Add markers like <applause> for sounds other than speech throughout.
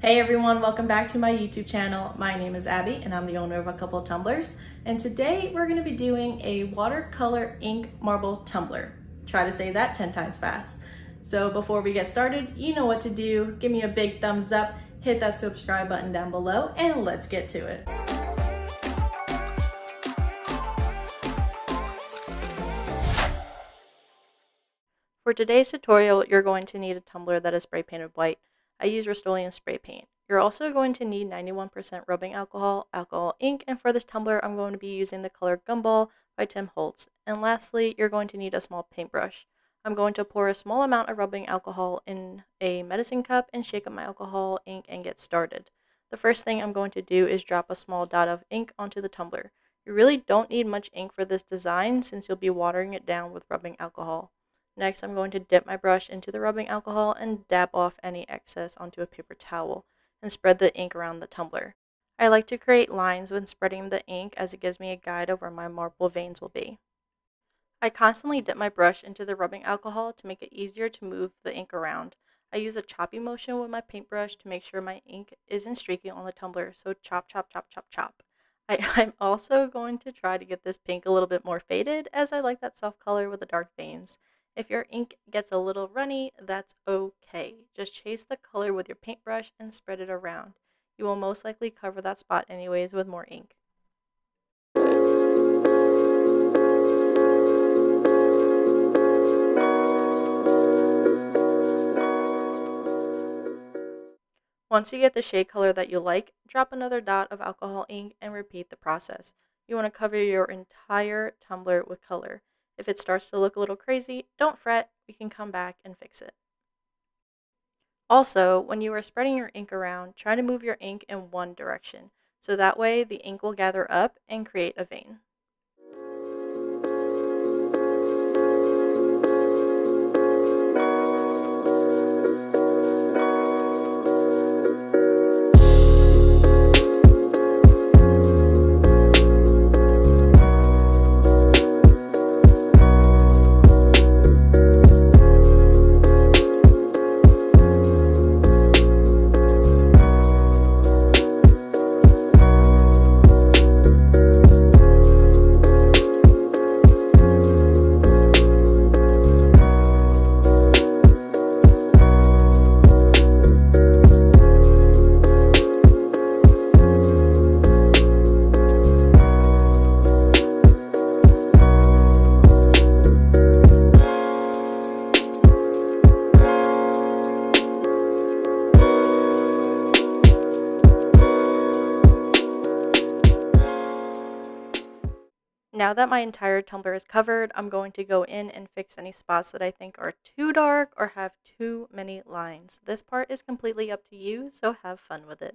Hey everyone, welcome back to my YouTube channel. My name is Abby and I'm the owner of a couple tumblers. And today we're gonna be doing a watercolor ink marble tumbler. Try to say that 10 times fast. So before we get started, you know what to do. Give me a big thumbs up, hit that subscribe button down below, and let's get to it. For today's tutorial, you're going to need a tumbler that is spray painted white. I use Rust-Oleum spray paint. You're also going to need 91% rubbing alcohol, alcohol ink, and for this tumbler, I'm going to be using the color Gumball by Tim Holtz. And lastly, you're going to need a small paintbrush. I'm going to pour a small amount of rubbing alcohol in a medicine cup and shake up my alcohol ink and get started. The first thing I'm going to do is drop a small dot of ink onto the tumbler. You really don't need much ink for this design since you'll be watering it down with rubbing alcohol. Next, I'm going to dip my brush into the rubbing alcohol and dab off any excess onto a paper towel and spread the ink around the tumbler. I like to create lines when spreading the ink as it gives me a guide of where my marble veins will be. I constantly dip my brush into the rubbing alcohol to make it easier to move the ink around. I use a choppy motion with my paintbrush to make sure my ink isn't streaking on the tumbler, so chop, chop, chop, chop, chop. I, <laughs> am also going to try to get this pink a little bit more faded as I like that soft color with the dark veins. If your ink gets a little runny, that's okay. Just chase the color with your paintbrush and spread it around. You will most likely cover that spot anyways with more ink. Once you get the shade color that you like, drop another dot of alcohol ink and repeat the process. You want to cover your entire tumbler with color. If it starts to look a little crazy, don't fret, we can come back and fix it. Also, when you are spreading your ink around, try to move your ink in one direction, so that way the ink will gather up and create a vein. Now that my entire tumbler is covered, I'm going to go in and fix any spots that I think are too dark or have too many lines. This part is completely up to you, so have fun with it.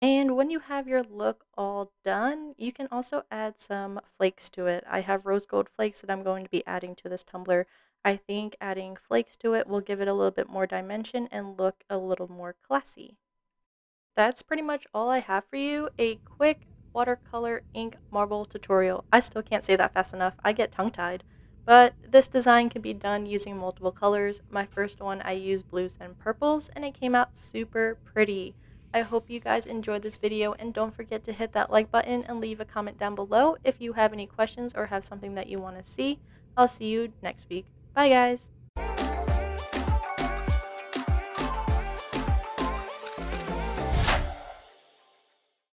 And when you have your look all done, you can also add some flakes to it. I have rose gold flakes that I'm going to be adding to this tumbler. I think adding flakes to it will give it a little bit more dimension and look a little more classy. That's pretty much all I have for you. A quick watercolor ink marble tutorial. I still can't say that fast enough. I get tongue-tied. But this design can be done using multiple colors. My first one I used blues and purples and it came out super pretty. I hope you guys enjoyed this video and don't forget to hit that like button and leave a comment down below if you have any questions or have something that you want to see. I'll see you next week. Bye guys!